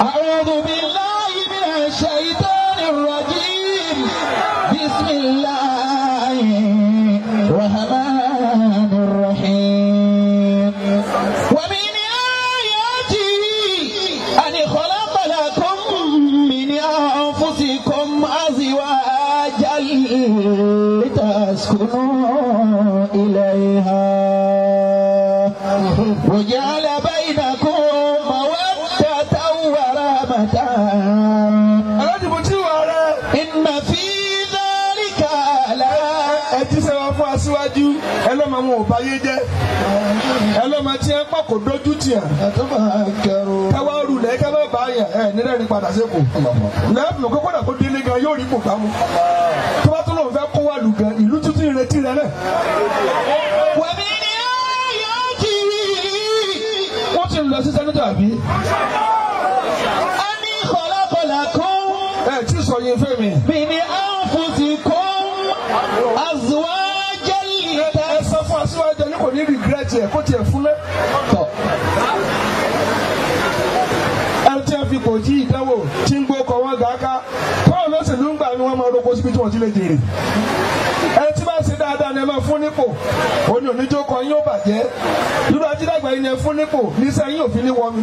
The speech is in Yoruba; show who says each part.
Speaker 1: أعوذ بالله من الشيطان الرجيم بسم الله الرحمن الرحيم ومن آياته أن خلق لكم من أنفسكم أزواجا لتسكنوا إليها وجعل
Speaker 2: fún aṣíwájú ẹlọ́mọ àwọn ò báyé jẹ́ ẹlọ́mọ tí ẹ pọ̀ kò dójú tì
Speaker 1: hàn.
Speaker 2: káwá rulẹ̀ ká má bàa yàn ẹ nílẹ̀ ní padà sí kù. lẹ́ẹ̀bù kókó náà kó délé gan yóò rí kò bá mu. tó bá tó lóun fẹ́ kó wà lù gan ìlú tuntun ìrètí rẹ náà.
Speaker 1: wàmí ni yóò kiri.
Speaker 2: wọ́n ti lọ sí sẹ́nitọ̀ àbí.
Speaker 1: a ní kọ̀lákọ̀lá kún.
Speaker 2: ẹ ti sọ yín fẹ́ mi. mi ni a. tiẹ̀ kó tiẹ̀ fúnlẹ̀
Speaker 1: tọ̀.
Speaker 2: Ẹni tí a fi kò jí ìdánwò tí ń gbó kọ wọn gàákà báwo ló sì ló ń gbà ni wọn máa roko síbi tí wọn ti lè jèrè? Ẹni tí bá ṣe dáadáa ni ẹ máa fún nípò. Òní oníjókòó yín ó bàjẹ́. Irú ajídàgbà yín ni ẹ fún nípò. Níṣẹ́ yín ò fi ní wọmi.